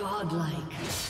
Godlike.